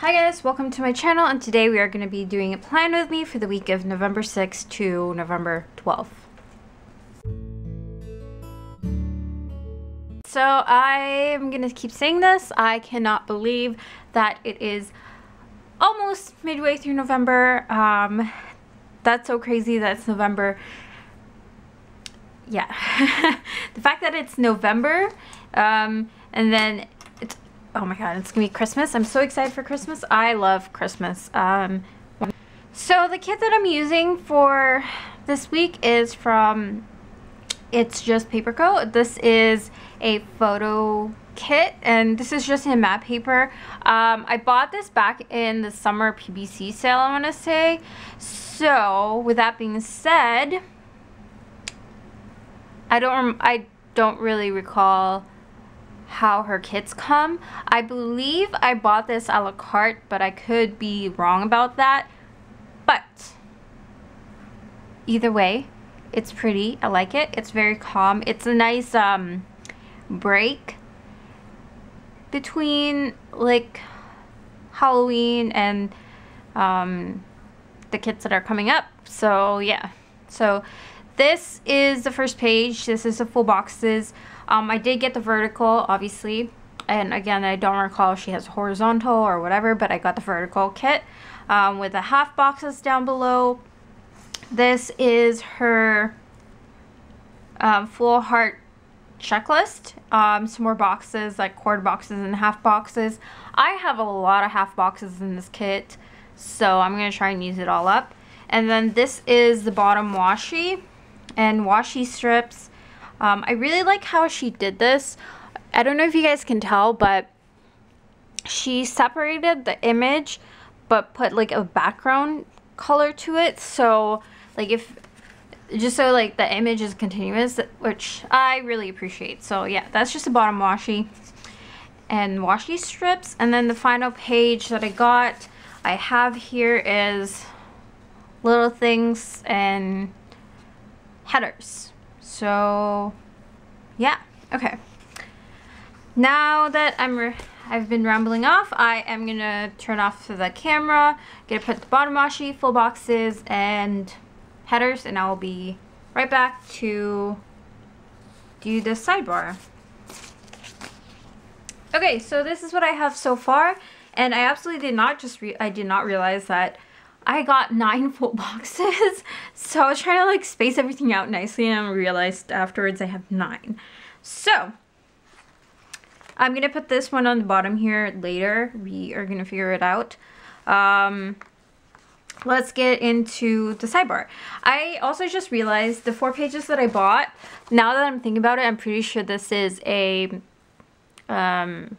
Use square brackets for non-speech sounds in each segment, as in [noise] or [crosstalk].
Hi guys, welcome to my channel and today we are going to be doing a plan with me for the week of November 6th to November 12th. So I am going to keep saying this. I cannot believe that it is almost midway through November. Um, that's so crazy that's November. Yeah. [laughs] the fact that it's November um, and then oh my god, it's gonna be Christmas. I'm so excited for Christmas. I love Christmas. Um, so the kit that I'm using for this week is from It's Just Paper Paperco. This is a photo kit and this is just in matte paper. Um, I bought this back in the summer PBC sale, I want to say. So with that being said, I don't I don't really recall how her kits come. I believe I bought this a la carte, but I could be wrong about that. But either way, it's pretty. I like it. It's very calm. It's a nice um, break between like Halloween and um, the kits that are coming up. So yeah. So this is the first page. This is the full boxes. Um, I did get the vertical, obviously. And again, I don't recall if she has horizontal or whatever, but I got the vertical kit um, with the half boxes down below. This is her um, full heart checklist. Um, some more boxes, like quarter boxes and half boxes. I have a lot of half boxes in this kit, so I'm going to try and use it all up. And then this is the bottom washi and washi strips. Um, I really like how she did this. I don't know if you guys can tell, but she separated the image but put like a background color to it. So like if just so like the image is continuous, which I really appreciate. So yeah, that's just a bottom washi and washi strips. And then the final page that I got, I have here is little things and headers. So, yeah, okay. Now that I'm I've been rambling off, I am gonna turn off the camera, gonna put the bottom washi, full boxes, and headers, and I will be right back to do the sidebar. Okay, so this is what I have so far, and I absolutely did not just I did not realize that I got nine [laughs] full boxes. So I was trying to like space everything out nicely and I realized afterwards I have nine. So I'm to put this one on the bottom here later. We are to figure it out. Um, let's get into the sidebar. I also just realized the four pages that I bought, now that I'm thinking about it, I'm pretty sure this is a, um,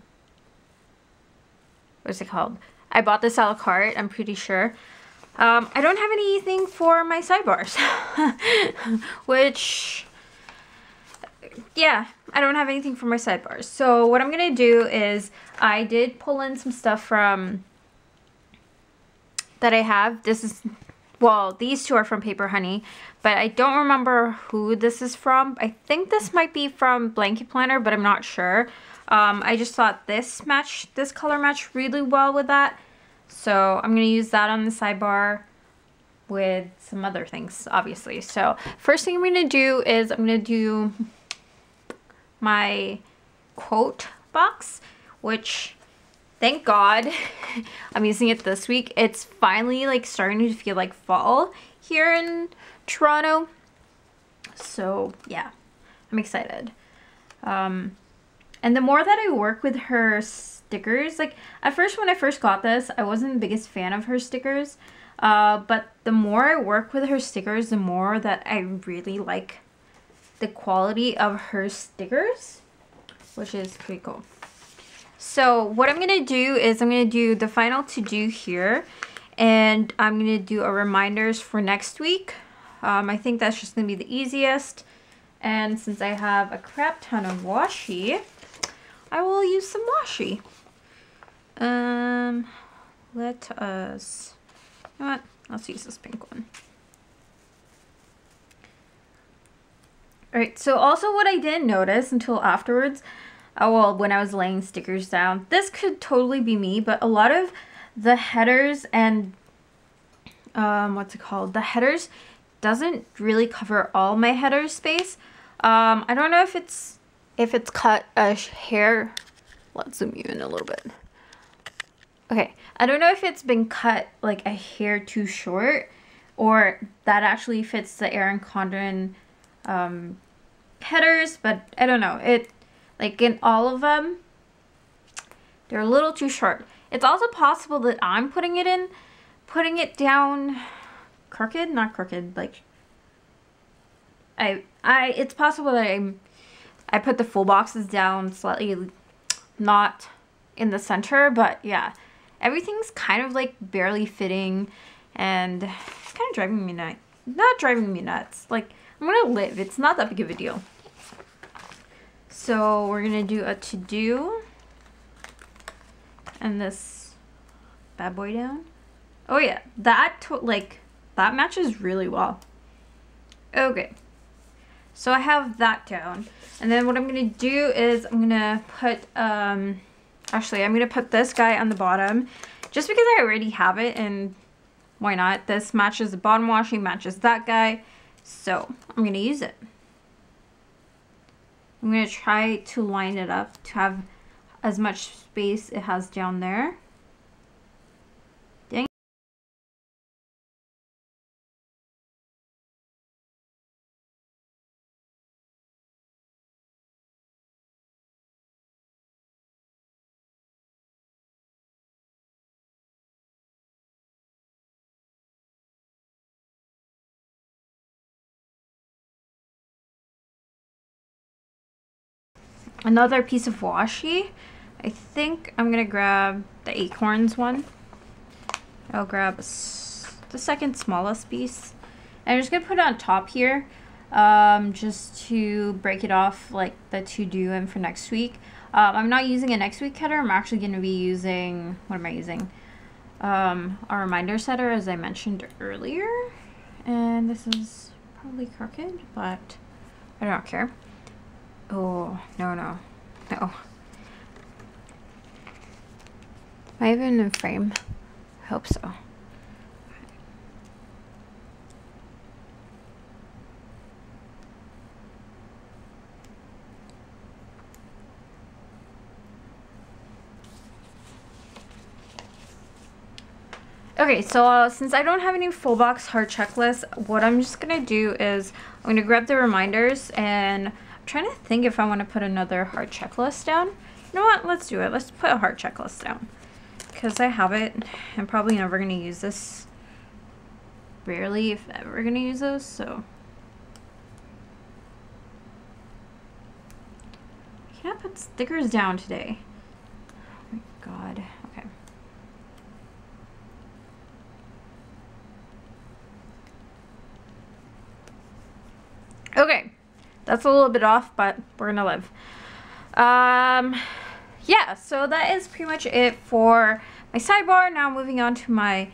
what's it called? I bought this a la carte, I'm pretty sure. Um, I don't have anything for my sidebars, [laughs] which, yeah, I don't have anything for my sidebars. So what I'm going to do is I did pull in some stuff from, that I have. This is, well, these two are from Paper Honey, but I don't remember who this is from. I think this might be from Blanket Planner, but I'm not sure. Um, I just thought this match, this color matched really well with that. So I'm going to use that on the sidebar with some other things, obviously. So first thing I'm going to do is I'm going to do my quote box, which thank God [laughs] I'm using it this week. It's finally like starting to feel like fall here in Toronto. So yeah, I'm excited. Um, and the more that I work with her stickers. Like, at first when I first got this, I wasn't the biggest fan of her stickers. Uh, but the more I work with her stickers, the more that I really like the quality of her stickers, which is pretty cool. So what I'm going to do is I'm going to do the final to do here. And I'm going to do a reminders for next week. Um, I think that's just going to be the easiest. And since I have a crap ton of washi, I will use some washi. Um, let us, you know what, let's use this pink one. Alright, so also what I didn't notice until afterwards, oh well, when I was laying stickers down, this could totally be me, but a lot of the headers and um, what's it called? The headers doesn't really cover all my header space. Um, I don't know if it's if it's cut a hair. Let's zoom you in a little bit. Okay, I don't know if it's been cut like a hair too short or that actually fits the Erin Condren um, headers, but I don't know. It like in all of them, they're a little too short. It's also possible that I'm putting it in, putting it down crooked, not crooked, like I I it's possible that I I put the full boxes down slightly not in the center, but yeah. Everything's kind of like barely fitting and it's kind of driving me nuts. Not driving me nuts. Like I'm gonna live. It's not that big of a deal. So we're gonna do a to-do and this bad boy down. Oh yeah, that like that matches really well. Okay, so I have that down. And then what I'm gonna do is I'm gonna put, um, actually I'm gonna put this guy on the bottom just because I already have it and why not? This matches the bottom washi, matches that guy. So I'm gonna use it. I'm gonna try to line it up to have as much space it has down there. Another piece of washi I think I'm going to grab the acorns one. I'll grab the second smallest piece. And I'm just going to put it on top here um, just to break it off like the to-do and for next week. Um, I'm not using a next week header. I'm actually going to be using, what am I using? Um, a reminder setter as I mentioned earlier. And this is probably crooked, but I don't care. Oh, no, no, no. Am I even in frame? I hope so. Okay, so uh, since I don't have any full box heart checklist, what I'm just going to do is I'm going to grab the reminders and trying to think if I want to put another heart checklist down. You know what? Let's do it. Let's put a heart checklist down because I have it, I'm probably never going to use this. Rarely, if ever, going to use those, so. I cannot put stickers down today. Oh my god. Okay. Okay. That's a little bit off, but we're to live. Um yeah, so that is pretty much it for my sidebar. Now moving on to my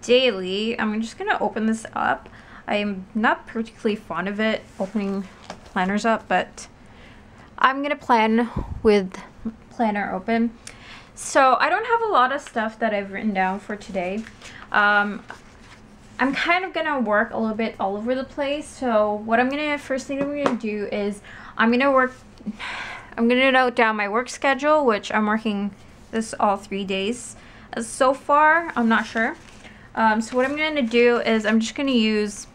daily. I'm just to open this up. I'm not particularly fond of it, opening planners up, but I'm to plan with planner open. So I don't have a lot of stuff that I've written down for today. Um, I'm kind of to work a little bit all over the place. So what I'm to, first thing I'm to do is I'm to work [sighs] I'm to note down my work schedule, which I'm working this all three days. Uh, so far, I'm not sure. Um, so what I'm to do is I'm just to use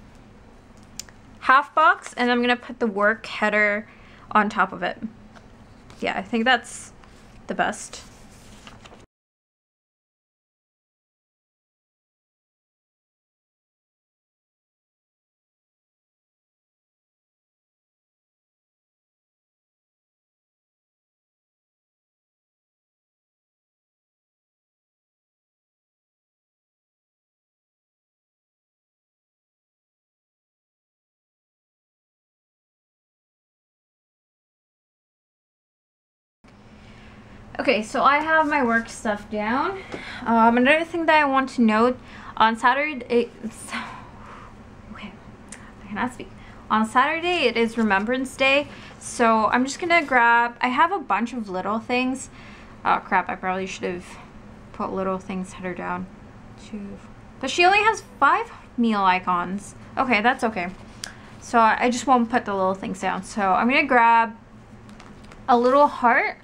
half box and I'm to put the work header on top of it. Yeah, I think that's the best. Okay, so I have my work stuff down. Um, another thing that I want to note, on Saturday, [sighs] okay, I cannot speak. On Saturday, it is Remembrance Day, so I'm just gonna grab, I have a bunch of little things. Oh crap, I probably should have put little things header down. Two, but she only has five meal icons. Okay, that's okay. So I just won't put the little things down. So I'm gonna grab a little heart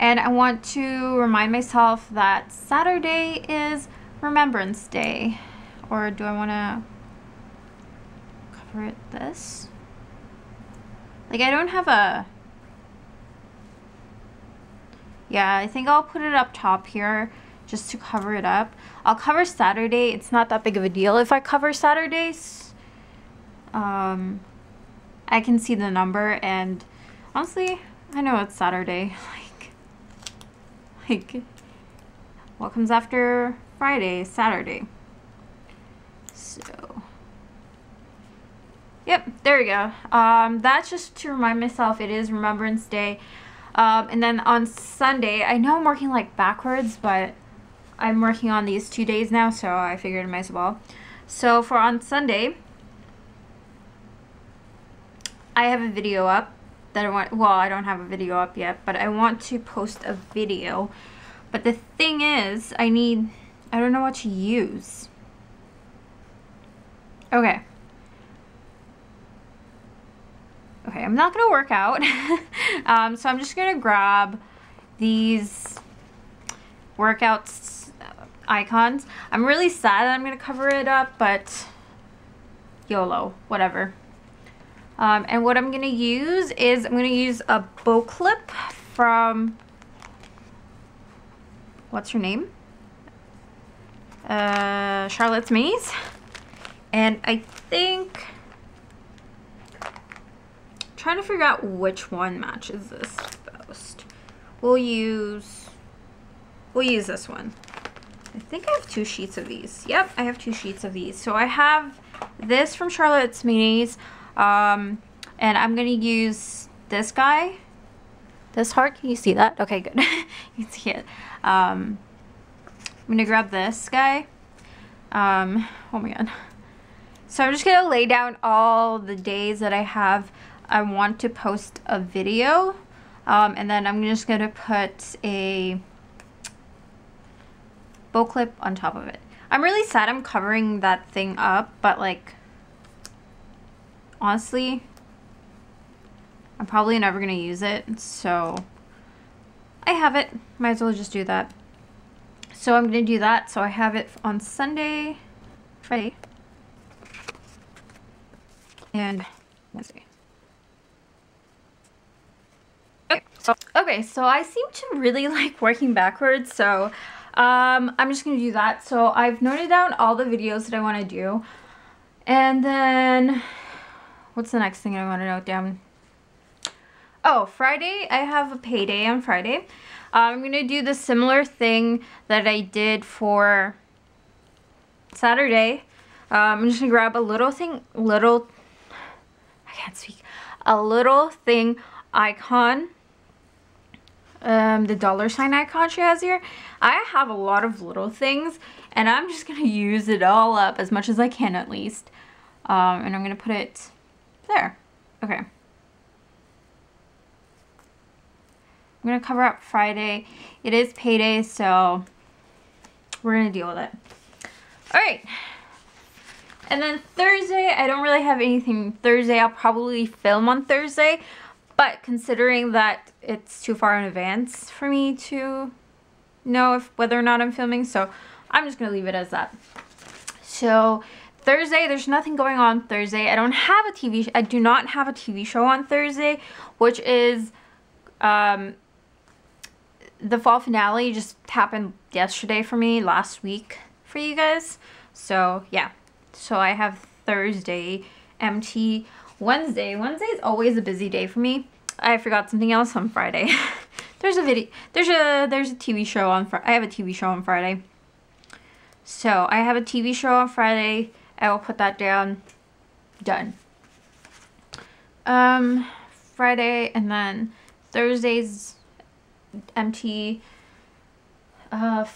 and I want to remind myself that Saturday is Remembrance Day. Or do I want to cover it this? Like I don't have a... Yeah, I think I'll put it up top here just to cover it up. I'll cover Saturday. It's not that big of a deal if I cover Saturdays. Um, I can see the number and honestly, I know it's Saturday. [laughs] Like, what comes after Friday? Saturday. So, yep, there we go. Um, that's just to remind myself it is Remembrance Day. Um, and then on Sunday, I know I'm working like backwards, but I'm working on these two days now, so I figured I might as well. So for on Sunday, I have a video up that I want, well, I don't have a video up yet, but I want to post a video. But the thing is, I need, I don't know what to use. Okay. Okay, I'm not going to work out. [laughs] um, so I'm just going to grab these workouts icons. I'm really sad that I'm going to cover it up, but YOLO, whatever. Um, and what I'm going to use is I'm going to use a bow clip from, what's her name? Uh, Charlotte's Minis. And I think, trying to figure out which one matches this most. We'll use, we'll use this one. I think I have two sheets of these. Yep, I have two sheets of these. So I have this from Charlotte's Minis. Um, and I'm going to use this guy. This heart, can you see that? Okay, good. [laughs] you can see it. Um, I'm going to grab this guy. Um, oh my god. So I'm just going to lay down all the days that I have I want to post a video. Um, and then I'm just going to put a bow clip on top of it. I'm really sad I'm covering that thing up, but like honestly, I'm probably never going to use it, so I have it. Might as well just do that. So I'm going to do that. So I have it on Sunday, Friday, and Wednesday. Okay, so, okay, so I seem to really [laughs] like working backwards, so um, I'm just going to do that. So I've noted down all the videos that I want to do. And then What's the next thing I want to note down? Oh, Friday, I have a payday on Friday. Uh, I'm going to do the similar thing that I did for Saturday. Um, I'm just going to grab a little thing, little, I can't speak, a little thing icon. Um, the dollar sign icon she has here. I have a lot of little things and I'm just going to use it all up as much as I can at least. Um, and I'm going to put it there. Okay. I'm to cover up Friday. It is payday, so we're to deal with it. All right. And then Thursday, I don't really have anything Thursday. I'll probably film on Thursday. But considering that it's too far in advance for me to know if whether or not I'm filming, so I'm just to leave it as that. So Thursday, there's nothing going on Thursday. I don't have a TV, I do not have a TV show on Thursday, which is, um, the fall finale just happened yesterday for me, last week for you guys. So, yeah. So I have Thursday empty. Wednesday, Wednesday is always a busy day for me. I forgot something else on Friday. [laughs] there's a video, there's a, there's a TV show on, Friday. I have a TV show on Friday. So I have a TV show on Friday. I will put that down. Done. Um, Friday and then Thursday's empty. Uh,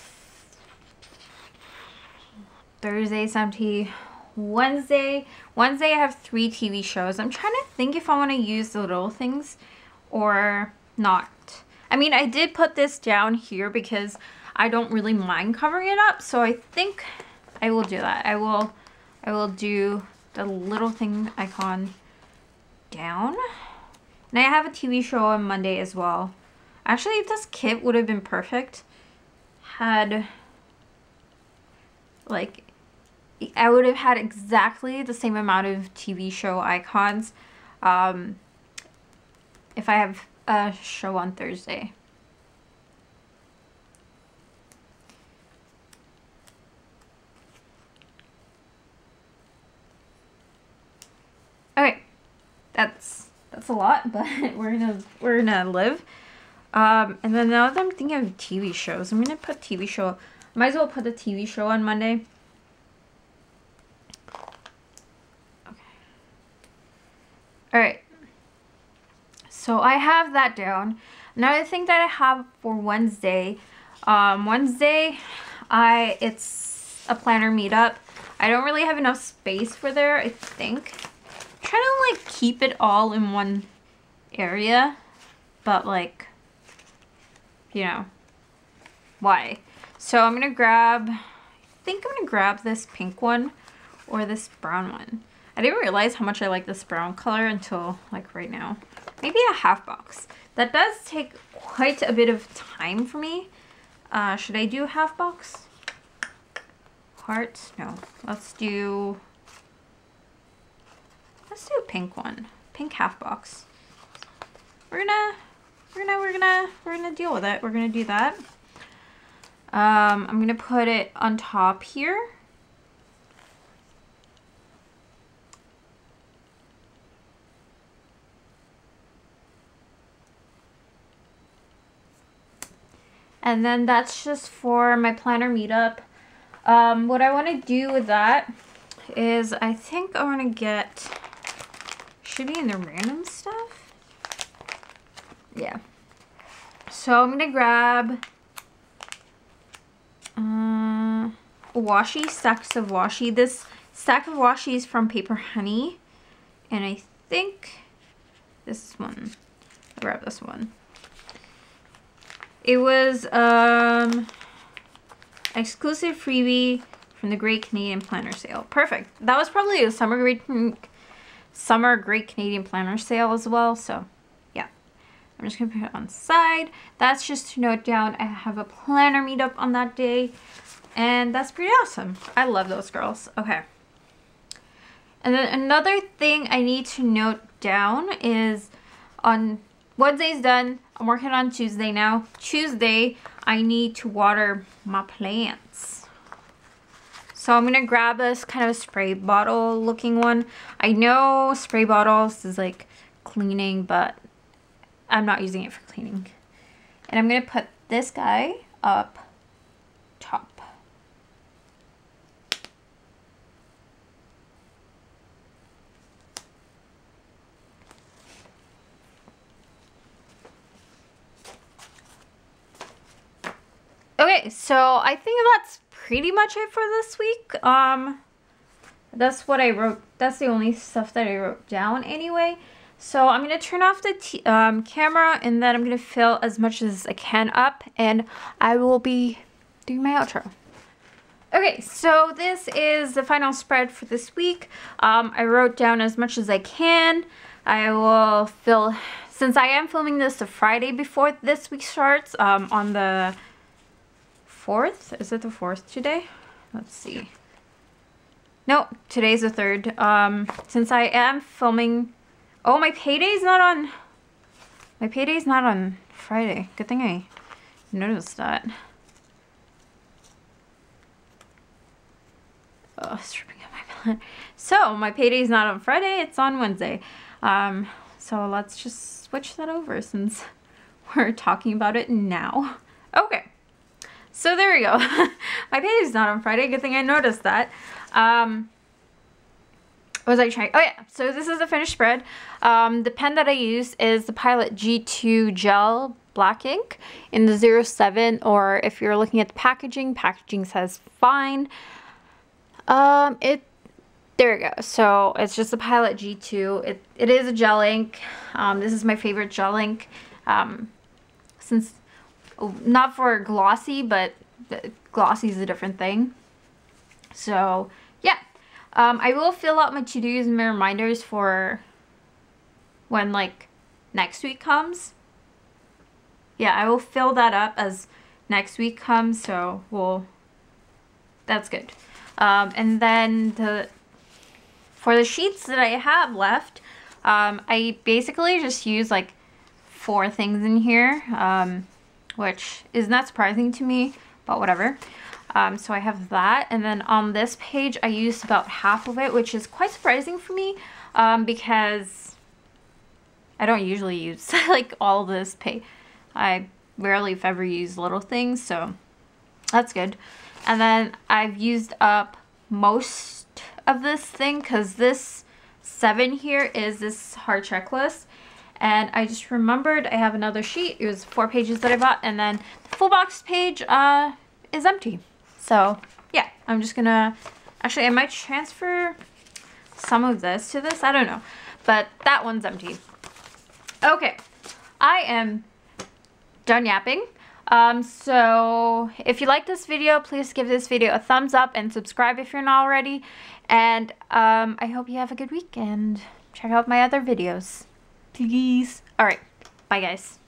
Thursday's empty. Wednesday, Wednesday I have three TV shows. I'm trying to think if I want to use the little things or not. I mean, I did put this down here because I don't really mind covering it up. So I think I will do that. I will, I will do the little thing icon down. And I have a TV show on Monday as well. Actually, this kit would have been perfect had like I would have had exactly the same amount of TV show icons um, if I have a show on Thursday. Okay, that's that's a lot, [laughs] but we're gonna we're gonna live. Um, and then now that I'm thinking of TV shows, I'm gonna put TV show. Might as well put the TV show on Monday. Okay. All right. So I have that down. Another thing that I have for Wednesday, um, Wednesday, I it's a planner meetup. I don't really have enough space for there. I think. Trying to like keep it all in one area, but like you know, why. So I'm to grab, I think I'm to grab this pink one or this brown one. I didn't realize how much I like this brown color until like right now. Maybe a half box. That does take quite a bit of time for me. Uh, should I do half box? Hearts? No. Let's do... Let's do a pink one. Pink half box. We're gonna we're gonna we're gonna we're gonna deal with it. We're gonna do that. Um, I'm gonna put it on top here. And then that's just for my planner meetup. Um, what I want to do with that is I think I want to get, should be in the random stuff yeah. So I'm going to grab uh, washi, stacks of washi. This stack of washi is from Paper Honey. And I think this one. I'll grab this one. It was um exclusive freebie from the Great Canadian Planner Sale. Perfect. That was probably a summer great summer Great Canadian Planner Sale as well. So yeah, I'm just gonna put it on side. That's just to note down I have a planner meetup on that day. And that's pretty awesome. I love those girls. Okay. And then another thing I need to note down is on Wednesday's done. I'm working on Tuesday now. Tuesday, I need to water my plants. So I'm going to grab this kind of spray bottle looking one. I know spray bottles is like cleaning, but I'm not using it for cleaning. And I'm going to put this guy up top. Okay, so I think that's pretty much it for this week. Um, that's what I wrote. That's the only stuff that I wrote down anyway. So I'm going to turn off the um, camera and then I'm going to fill as much as I can up and I will be doing my outro. Okay, so this is the final spread for this week. Um, I wrote down as much as I can. I will fill, since I am filming this the Friday before this week starts, um, on the 4th. Is it the 4th today? Let's see. No, today's the 3rd. Um, since I am filming Oh, my payday's not on... My payday's not on Friday. Good thing I noticed that. Oh, stripping up my [laughs] plan. So, my payday's not on Friday. It's on Wednesday. Um, so let's just switch that over since [laughs] we're talking about it now. Okay. So there we go. [laughs] my page is not on Friday. Good thing I noticed that. Um, was I trying? Oh yeah, so this is the finished spread. Um, the pen that I use is the Pilot G2 Gel Black Ink in the 07 or if you're looking at the packaging, packaging says fine. Um, it, there we go. So it's just the Pilot G2. It, it is a gel ink. Um, this is my favorite gel ink. Um, since, not for glossy, but glossy is a different thing. So yeah, um, I will fill out my to-dos and my reminders for when like next week comes. Yeah, I will fill that up as next week comes. So we'll, that's good. Um, and then the, for the sheets that I have left, um, I basically just use like four things in here, um, which is not surprising to me, but whatever. Um, so I have that. And then on this page, I used about half of it, which is quite surprising for me um, because I don't usually use [laughs] like all this pay. I rarely if ever use little things, so that's good. And then I've used up most of this thing because this seven here is this heart checklist. And I just remembered I have another sheet. It was four pages that I bought. And then the full box page uh, is empty. So yeah, I'm just gonna, actually I might transfer some of this to this. I don't know. But that one's empty. Okay, I am done yapping. Um, so if you like this video, please give this video a thumbs up and subscribe if you're not already. And um, I hope you have a good week and check out my other videos. Please. Alright, bye guys.